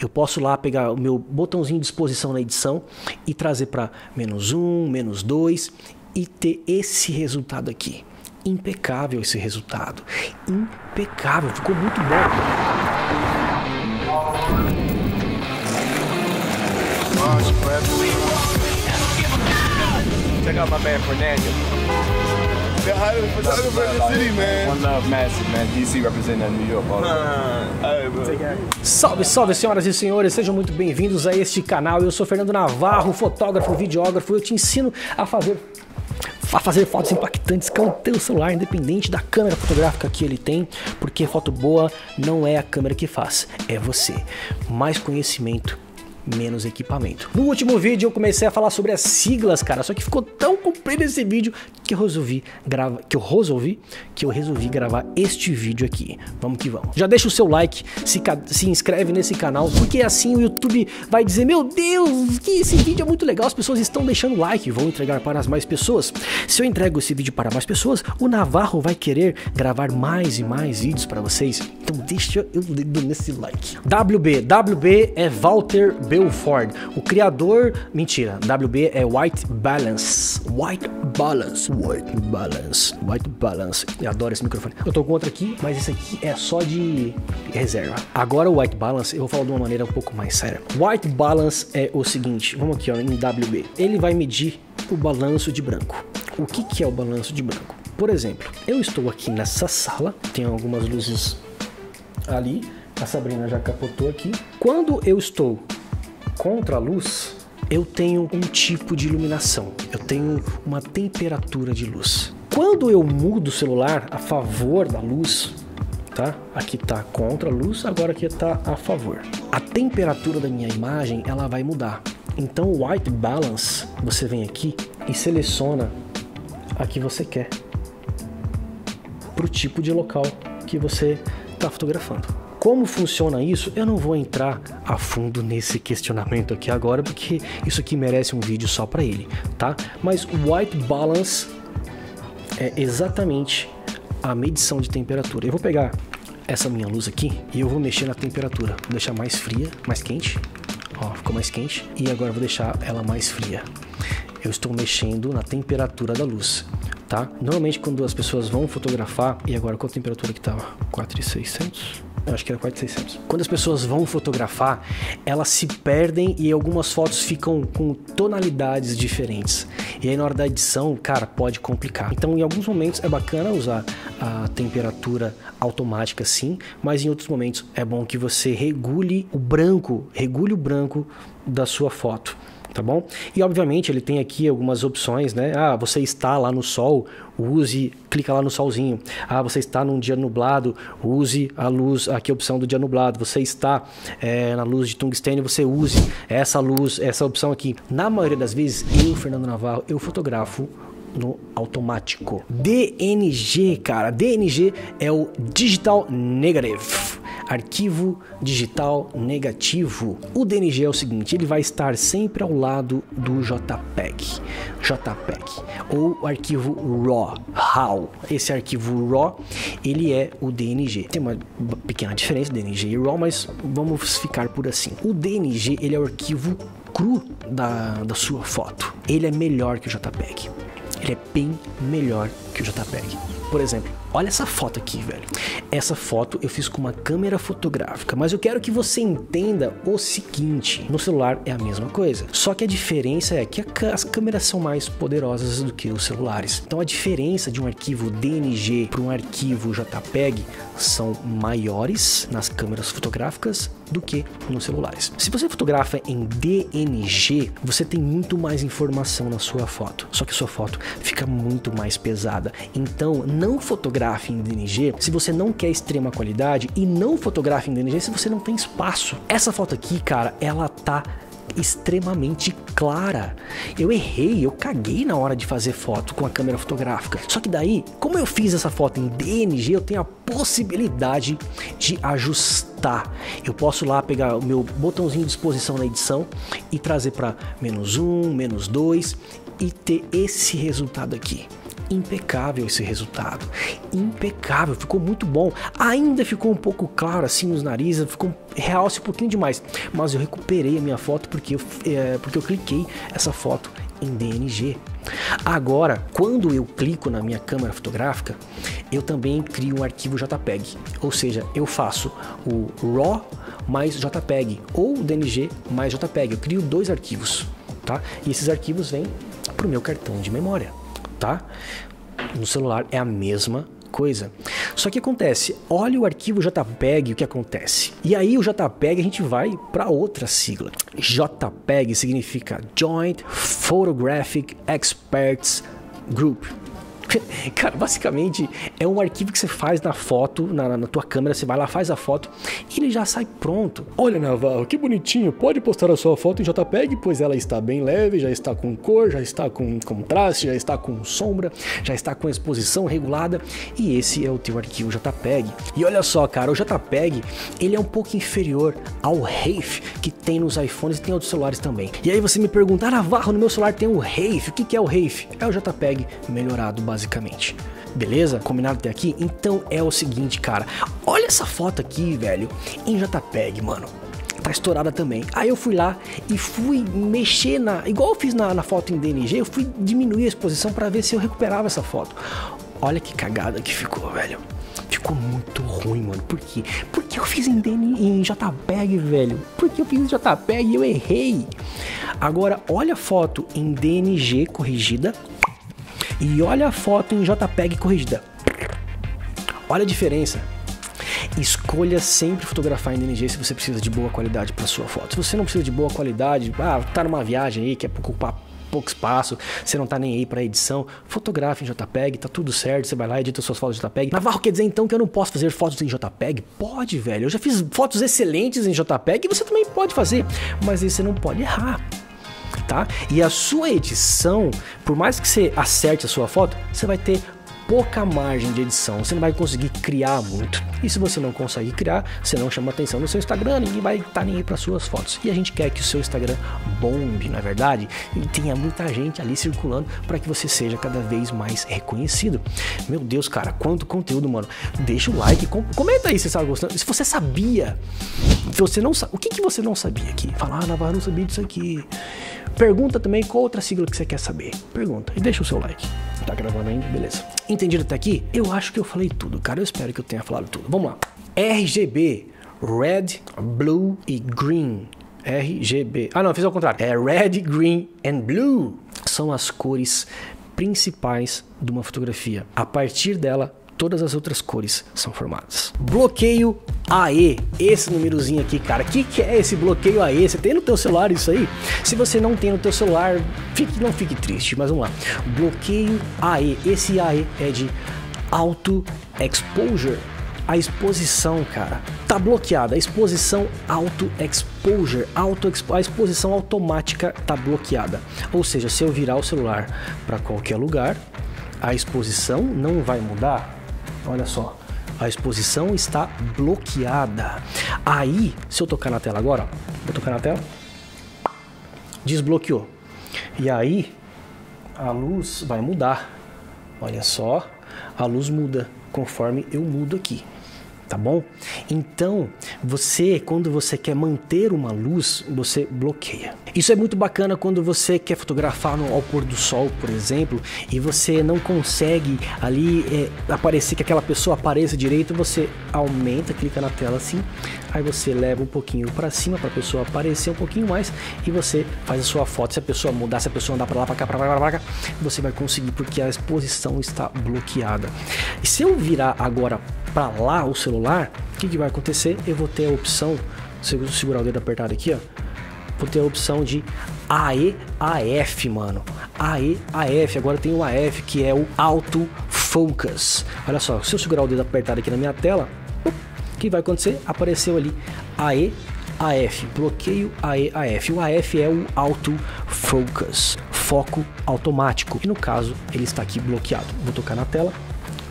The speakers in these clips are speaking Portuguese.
Eu posso lá pegar o meu botãozinho de exposição na edição e trazer para menos um, menos dois e ter esse resultado aqui. Impecável esse resultado. Impecável, ficou muito bom. My man Fernando. One love, massive man. DC representing New York. Salve, salve, senhoras e senhores, sejam muito bem-vindos a este canal. Eu sou Fernando Navarro, fotógrafo, videógrafo. Eu te ensino a fazer a fazer fotos impactantes com o teu celular, independente da câmera fotográfica que ele tem, porque foto boa não é a câmera que faz, é você. Mais conhecimento, menos equipamento. No último vídeo eu comecei a falar sobre as siglas, cara, só que ficou tão comprido esse vídeo que eu resolvi gravar, que eu resolvi, que eu resolvi gravar este vídeo aqui. Vamos que vamos. Já deixa o seu like, se, se inscreve nesse canal, porque assim o YouTube vai dizer: "Meu Deus, que esse vídeo é muito legal, as pessoas estão deixando like, vou entregar para as mais pessoas". Se eu entrego esse vídeo para mais pessoas, o Navarro vai querer gravar mais e mais vídeos para vocês. Então deixa eu dedo nesse like. WB, WB é Walter Belford, o criador, mentira, WB é White Balance, White Balance, White Balance, White Balance. Eu adoro esse microfone. Eu tô com outro aqui, mas esse aqui é só de reserva. Agora o White Balance, eu vou falar de uma maneira um pouco mais séria. White Balance é o seguinte, vamos aqui ó, em WB. Ele vai medir o balanço de branco. O que que é o balanço de branco? Por exemplo, eu estou aqui nessa sala, tem algumas luzes ali. A Sabrina já capotou aqui. Quando eu estou contra a luz, eu tenho um tipo de iluminação. Eu tenho uma temperatura de luz. Quando eu mudo o celular a favor da luz, tá? Aqui tá contra a luz, agora aqui tá a favor. A temperatura da minha imagem, ela vai mudar. Então, o white balance, você vem aqui e seleciona a que você quer para o tipo de local que você está fotografando. Como funciona isso? Eu não vou entrar a fundo nesse questionamento aqui agora, porque isso aqui merece um vídeo só para ele, tá? Mas white balance é exatamente a medição de temperatura. Eu vou pegar essa minha luz aqui e eu vou mexer na temperatura. Vou deixar mais fria, mais quente. Ó, ficou mais quente. E agora vou deixar ela mais fria. Eu estou mexendo na temperatura da luz, tá? Normalmente quando as pessoas vão fotografar, e agora qual a temperatura que tava? 4,600? Eu acho que era 4,600. Quando as pessoas vão fotografar, elas se perdem e algumas fotos ficam com tonalidades diferentes. E aí na hora da edição, cara, pode complicar. Então em alguns momentos é bacana usar a temperatura automática sim, mas em outros momentos é bom que você regule o branco, regule o branco da sua foto tá bom? E obviamente ele tem aqui algumas opções, né? Ah, você está lá no sol, use, clica lá no solzinho. Ah, você está num dia nublado, use a luz, aqui a opção do dia nublado. Você está é, na luz de tungstênio, você use essa luz, essa opção aqui. Na maioria das vezes, eu, Fernando Navarro, eu fotografo no automático. DNG, cara, DNG é o Digital Negative arquivo digital negativo. O DNG é o seguinte, ele vai estar sempre ao lado do JPEG, JPEG ou arquivo RAW, RAW. Esse arquivo RAW, ele é o DNG. Tem uma pequena diferença DNG e RAW, mas vamos ficar por assim. O DNG, ele é o arquivo cru da, da sua foto. Ele é melhor que o JPEG. Ele é bem melhor que o JPEG. Por exemplo, olha essa foto aqui, velho. Essa foto eu fiz com uma câmera fotográfica, mas eu quero que você entenda o seguinte: no celular é a mesma coisa, só que a diferença é que as câmeras são mais poderosas do que os celulares. Então a diferença de um arquivo DNG para um arquivo JPEG são maiores nas câmeras fotográficas do que nos celulares. Se você fotografa em DNG, você tem muito mais informação na sua foto, só que sua foto fica muito mais pesada. Então, não fotografe em DNG se você não quer extrema qualidade e não fotografe em DNG se você não tem espaço. Essa foto aqui, cara, ela tá extremamente clara. Eu errei, eu caguei na hora de fazer foto com a câmera fotográfica. Só que daí, como eu fiz essa foto em DNG, eu tenho a possibilidade de ajustar. Eu posso lá pegar o meu botãozinho de exposição na edição e trazer para menos um, menos dois e ter esse resultado aqui. Impecável esse resultado. Impecável, ficou muito bom. Ainda ficou um pouco claro assim nos narizes, ficou realce um pouquinho demais. Mas eu recuperei a minha foto porque eu, é, porque eu cliquei essa foto em DNG. Agora, quando eu clico na minha câmera fotográfica, eu também crio um arquivo JPEG, ou seja, eu faço o RAW mais JPEG ou DNG mais JPEG. Eu crio dois arquivos, tá? E esses arquivos vêm para o meu cartão de memória, tá? No celular é a mesma coisa. Só que acontece, olha o arquivo JPEG, o que acontece. E aí o JPEG a gente vai para outra sigla. JPEG significa Joint Photographic Experts Group. Cara, basicamente é um arquivo que você faz na foto, na, na, tua câmera, você vai lá, faz a foto e ele já sai pronto. Olha, Navarro, que bonitinho. Pode postar a sua foto em JPEG, pois ela está bem leve, já está com cor, já está com contraste, já está com sombra, já está com exposição regulada e esse é o teu arquivo JPEG. E olha só, cara, o JPEG ele é um pouco inferior ao RAWF que tem nos iPhones e tem outros celulares também. E aí você me pergunta, ah, Navarro, no meu celular tem o RAWF. O que, é o RAWF? É o JPEG melhorado, basicamente basicamente. Beleza? Combinado até aqui? Então é o seguinte, cara. Olha essa foto aqui, velho, em JPEG, mano tá estourada também. Aí eu fui lá e fui mexer na. Igual eu fiz na, na foto em DNG, eu fui diminuir a exposição para ver se eu recuperava essa foto. Olha que cagada que ficou, velho. Ficou muito ruim, mano. Por quê? Porque eu fiz em, DN, em JPEG, velho. Porque eu fiz em JPEG e eu errei. Agora, olha a foto em DNG corrigida e olha a foto em JPEG corrigida. Olha a diferença. Escolha sempre fotografar em DNG se você precisa de boa qualidade para sua foto. Se você não precisa de boa qualidade, ah, tá numa viagem aí, quer ocupar pouco espaço, você não tá nem aí para edição, fotografe em JPEG, tá tudo certo, você vai lá edita suas fotos em JPEG. Navarro quer dizer então que eu não posso fazer fotos em JPEG? Pode, velho. Eu já fiz fotos excelentes em JPEG e você também pode fazer, mas aí você não pode errar tá? E a sua edição, por mais que você acerte a sua foto, você vai ter pouca margem de edição, você não vai conseguir criar muito. E se você não consegue criar, você não chama atenção no seu Instagram, ninguém vai estar tá nem aí para suas fotos. E a gente quer que o seu Instagram bombe, não é verdade? E tenha muita gente ali circulando para que você seja cada vez mais reconhecido. Meu Deus, cara, quanto conteúdo, mano. Deixa o like, com comenta aí se você está gostando. Se você sabia, se você não o que, que você não sabia aqui? Falar, ah, Navarro, não sabia disso aqui. Pergunta também qual outra sigla que você quer saber. Pergunta e deixa o seu like. Tá gravando ainda? Beleza. Entendido até aqui? Eu acho que eu falei tudo, cara. Eu espero que eu tenha falado tudo. Vamos lá. RGB, Red, Blue e Green. RGB. Ah, não, fiz ao contrário. É Red, Green and Blue. São as cores principais de uma fotografia. A partir dela, todas as outras cores são formadas. Bloqueio AE, esse númerozinho aqui, cara. O que, que é esse bloqueio AE? Você tem no teu celular isso aí? Se você não tem no teu celular, fique, não fique triste, mas vamos lá. Bloqueio AE, esse AE é de Auto Exposure. A exposição, cara, tá bloqueada. A exposição auto exposure, auto -expo a exposição automática tá bloqueada. Ou seja, se eu virar o celular para qualquer lugar, a exposição não vai mudar, Olha só, a exposição está bloqueada. Aí, se eu tocar na tela agora, vou tocar na tela, desbloqueou. E aí, a luz vai mudar. Olha só, a luz muda conforme eu mudo aqui tá bom? Então, você, quando você quer manter uma luz, você bloqueia. Isso é muito bacana quando você quer fotografar no, ao pôr do sol, por exemplo, e você não consegue ali é, aparecer que aquela pessoa apareça direito, você aumenta, clica na tela assim, aí você leva um pouquinho para cima para a pessoa aparecer um pouquinho mais e você faz a sua foto. Se a pessoa mudar, se a pessoa andar para lá, para cá, para lá, para cá, você vai conseguir porque a exposição está bloqueada. E se eu virar agora para lá o celular, o que, que vai acontecer? Eu vou ter a opção, se eu segurar o dedo apertado aqui, ó, vou ter a opção de AE-AF, mano. AE-AF, agora tem o AF que é o Auto Focus. Olha só, se eu segurar o dedo apertado aqui na minha tela, o que vai acontecer? Apareceu ali AE AF, bloqueio AE AF. O AF é o Auto Focus, foco automático. E no caso, ele está aqui bloqueado. Vou tocar na tela,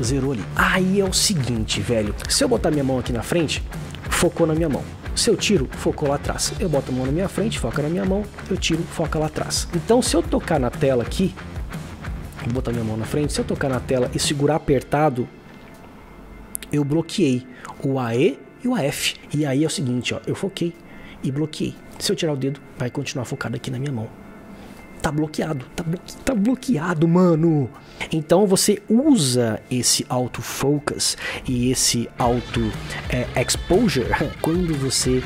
zerou ali. Aí é o seguinte, velho. Se eu botar minha mão aqui na frente, focou na minha mão. Se eu tiro, focou lá atrás. Eu boto a mão na minha frente, foca na minha mão, eu tiro, foca lá atrás. Então, se eu tocar na tela aqui, vou botar minha mão na frente, se eu tocar na tela e segurar apertado, eu bloqueei o AE e o AF. E aí é o seguinte, ó, eu foquei e bloqueei. Se eu tirar o dedo, vai continuar focado aqui na minha mão. Tá bloqueado, tá, blo tá bloqueado, mano. Então você usa esse autofocus e esse auto é, quando você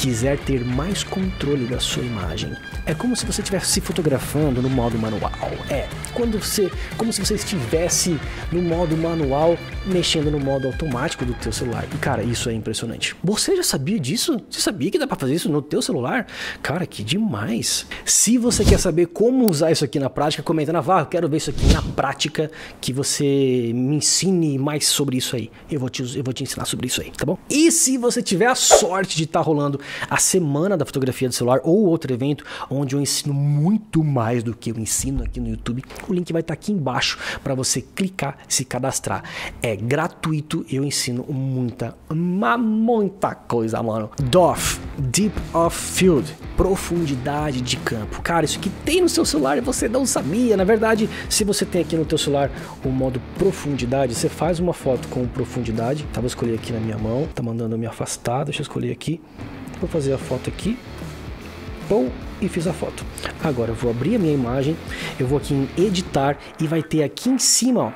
quiser ter mais controle da sua imagem. É como se você estivesse se fotografando no modo manual. É, quando você, como se você estivesse no modo manual, mexendo no modo automático do teu celular. E cara, isso é impressionante. Você já sabia disso? Você sabia que dá para fazer isso no teu celular? Cara, que demais. Se você quer saber como usar isso aqui na prática, comenta na vá, quero ver isso aqui na prática, que você me ensine mais sobre isso aí. Eu vou te, eu vou te ensinar sobre isso aí, tá bom? E se você tiver a sorte de estar tá rolando a semana da fotografia do celular ou outro evento onde eu ensino muito mais do que eu ensino aqui no YouTube, o link vai estar tá aqui embaixo para você clicar e se cadastrar. É gratuito, eu ensino muita, muita coisa, mano. DOF, Deep of Field, profundidade de campo. Cara, isso que tem no seu celular e você não sabia. Na verdade, se você tem aqui no teu celular o modo profundidade, você faz uma foto com profundidade. Tá, vou escolher aqui na minha mão, tá mandando me afastar, deixa eu escolher aqui. Vou fazer a foto aqui. Bom, e fiz a foto. Agora eu vou abrir a minha imagem, eu vou aqui em editar e vai ter aqui em cima, ó,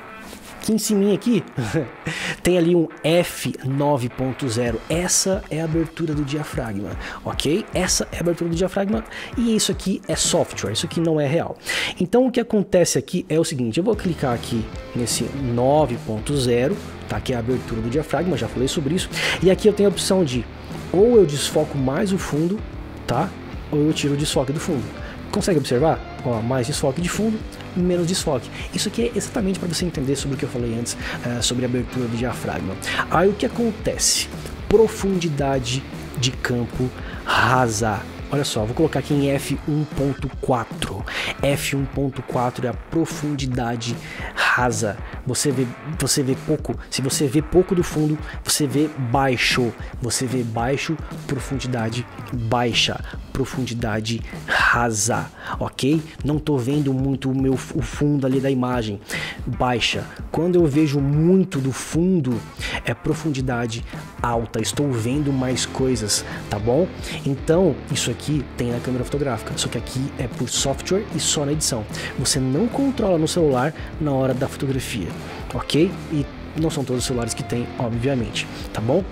aqui em cima aqui, tem ali um F9.0. Essa é a abertura do diafragma, ok? Essa é a abertura do diafragma e isso aqui é software, isso aqui não é real. Então o que acontece aqui é o seguinte, eu vou clicar aqui nesse 9.0, tá? Que é a abertura do diafragma, já falei sobre isso. E aqui eu tenho a opção de ou eu desfoco mais o fundo, tá? Ou eu tiro o desfoque do fundo. Consegue observar? Ó, mais desfoque de fundo, menos desfoque. Isso aqui é exatamente para você entender sobre o que eu falei antes, uh, sobre a abertura do diafragma. Aí o que acontece? Profundidade de campo rasa. Olha só, vou colocar aqui em F1.4. F1.4 é a profundidade rasa. Você vê, você vê pouco. Se você vê pouco do fundo, você vê baixo. Você vê baixo, profundidade baixa, profundidade rasa, ok? Não tô vendo muito o meu o fundo ali da imagem. Baixa. Quando eu vejo muito do fundo, é profundidade alta. Estou vendo mais coisas, tá bom? Então, isso aqui tem na câmera fotográfica, só que aqui é por software e só na edição. Você não controla no celular na hora da fotografia, ok? E não são todos os celulares que tem, obviamente, tá bom?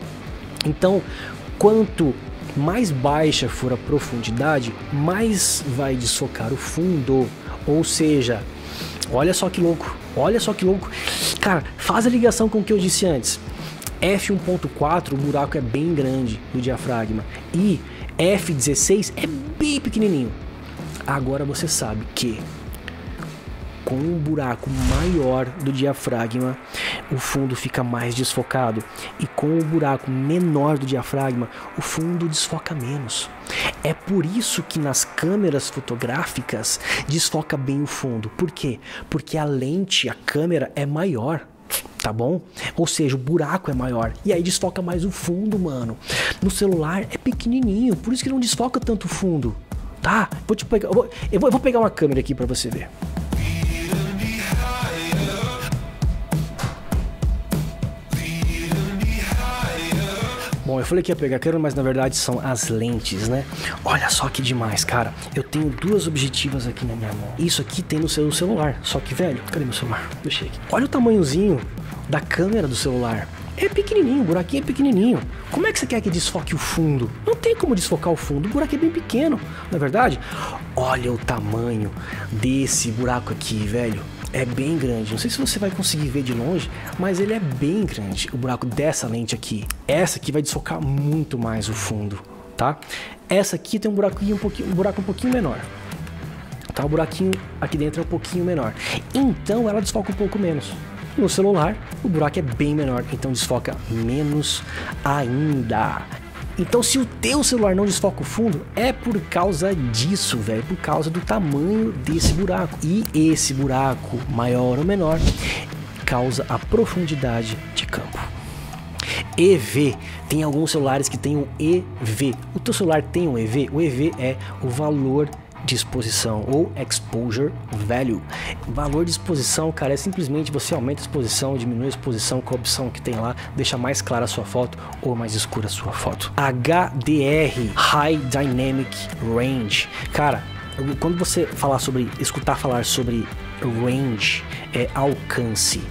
Então, quanto mais baixa for a profundidade, mais vai desfocar o fundo. Ou seja, olha só que louco, olha só que louco. Cara, faz a ligação com o que eu disse antes. F1.4, o buraco é bem grande no diafragma e F16 é bem pequenininho. Agora você sabe que com um buraco maior do diafragma, o fundo fica mais desfocado, e com o buraco menor do diafragma, o fundo desfoca menos. É por isso que nas câmeras fotográficas desfoca bem o fundo. Por quê? Porque a lente, a câmera é maior tá bom? Ou seja, o buraco é maior e aí desfoca mais o fundo, mano. No celular é pequenininho, por isso que não desfoca tanto o fundo, tá? Vou te pegar, eu vou, eu vou pegar uma câmera aqui para você ver. Eu falei que ia pegar câmera, mas na verdade são as lentes, né? Olha só que demais, cara. Eu tenho duas objetivas aqui na minha mão. Isso aqui tem no seu celular. Só que, velho, cadê meu celular? Deixei aqui. Olha o tamanhozinho da câmera do celular. É pequenininho, o buraquinho é pequenininho. Como é que você quer que desfoque o fundo? Não tem como desfocar o fundo, o buraco é bem pequeno, na é verdade. Olha o tamanho desse buraco aqui, velho é bem grande. Não sei se você vai conseguir ver de longe, mas ele é bem grande. O buraco dessa lente aqui. Essa aqui vai desfocar muito mais o fundo, tá? Essa aqui tem um um pouquinho, um buraco um pouquinho menor. Tá? O buraquinho aqui dentro é um pouquinho menor. Então ela desfoca um pouco menos. No celular, o buraco é bem menor, então desfoca menos ainda. Então, se o teu celular não desfoca o fundo, é por causa disso, velho, por causa do tamanho desse buraco. E esse buraco, maior ou menor, causa a profundidade de campo. EV, tem alguns celulares que tem o EV. O teu celular tem um EV? O EV é o valor de exposição ou exposure value. Valor de exposição, cara, é simplesmente você aumenta a exposição, diminui a exposição com a opção que tem lá, deixa mais clara a sua foto ou mais escura a sua foto. HDR, High Dynamic Range. Cara, quando você falar sobre, escutar falar sobre range, é alcance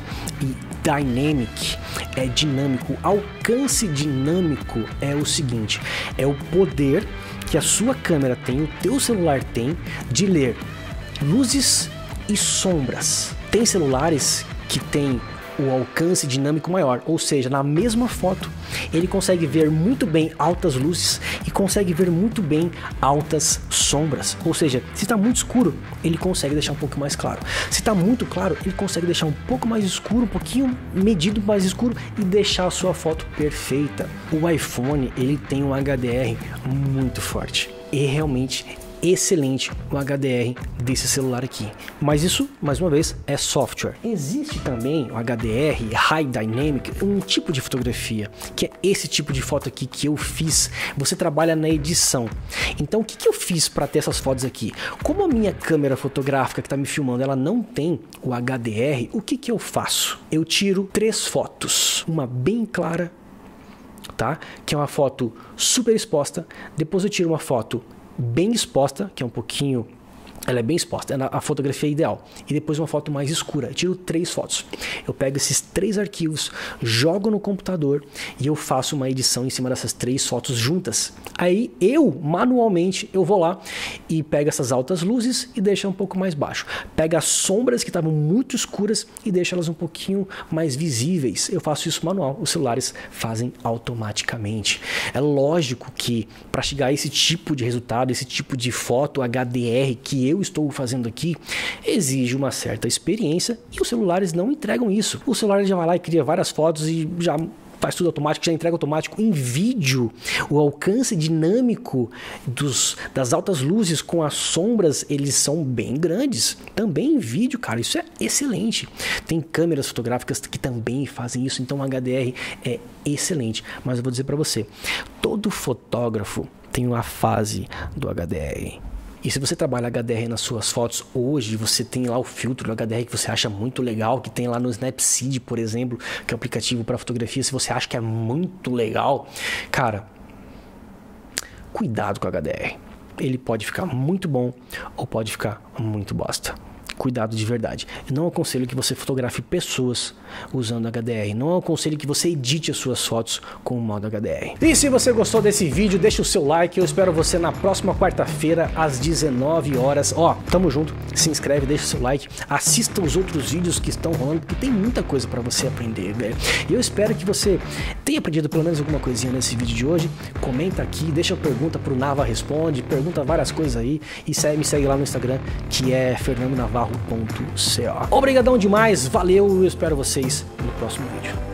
e dynamic é dinâmico. Alcance dinâmico é o seguinte: é o poder que a sua câmera tem, o teu celular tem, de ler luzes e sombras. Tem celulares que tem o alcance dinâmico maior, ou seja, na mesma foto ele consegue ver muito bem altas luzes e consegue ver muito bem altas sombras, ou seja, se está muito escuro ele consegue deixar um pouco mais claro, se está muito claro ele consegue deixar um pouco mais escuro, um pouquinho medido mais escuro e deixar a sua foto perfeita. O iPhone ele tem um HDR muito forte. E realmente excelente o HDR desse celular aqui. Mas isso, mais uma vez, é software. Existe também o HDR High Dynamic, um tipo de fotografia, que é esse tipo de foto aqui que eu fiz. Você trabalha na edição. Então, o que, que eu fiz para ter essas fotos aqui? Como a minha câmera fotográfica que está me filmando, ela não tem o HDR, o que, que eu faço? Eu tiro três fotos, uma bem clara, tá? Que é uma foto super exposta. Depois eu tiro uma foto bem exposta, que é um pouquinho ela é bem exposta, é a fotografia é ideal. E depois uma foto mais escura. Eu tiro três fotos. Eu pego esses três arquivos, jogo no computador e eu faço uma edição em cima dessas três fotos juntas. Aí eu, manualmente, eu vou lá e pego essas altas luzes e deixo um pouco mais baixo. Pego as sombras que estavam muito escuras e deixo elas um pouquinho mais visíveis. Eu faço isso manual. Os celulares fazem automaticamente. É lógico que para chegar a esse tipo de resultado, esse tipo de foto HDR que eu eu estou fazendo aqui exige uma certa experiência e os celulares não entregam isso. O celular já vai lá e cria várias fotos e já faz tudo automático, já entrega automático. Em vídeo, o alcance dinâmico dos, das altas luzes com as sombras, eles são bem grandes. Também em vídeo, cara, isso é excelente. Tem câmeras fotográficas que também fazem isso, então o HDR é excelente. Mas eu vou dizer para você, todo fotógrafo tem uma fase do HDR. E se você trabalha HDR nas suas fotos hoje, você tem lá o filtro HDR que você acha muito legal, que tem lá no Snapseed, por exemplo, que é o aplicativo para fotografia, se você acha que é muito legal, cara, cuidado com o HDR. Ele pode ficar muito bom ou pode ficar muito bosta cuidado de verdade. Eu não aconselho que você fotografe pessoas usando HDR. Não aconselho que você edite as suas fotos com o modo HDR. E se você gostou desse vídeo, deixa o seu like. Eu espero você na próxima quarta-feira às 19 horas. Ó, tamo junto. Se inscreve, deixa o seu like. Assista os outros vídeos que estão rolando, porque tem muita coisa para você aprender, velho. E eu espero que você tenha aprendido pelo menos alguma coisinha nesse vídeo de hoje. Comenta aqui, deixa pergunta pro Nava Responde, pergunta várias coisas aí e segue, me segue lá no Instagram, que é Fernando Navarro Obrigadão demais, valeu eu espero vocês no próximo vídeo.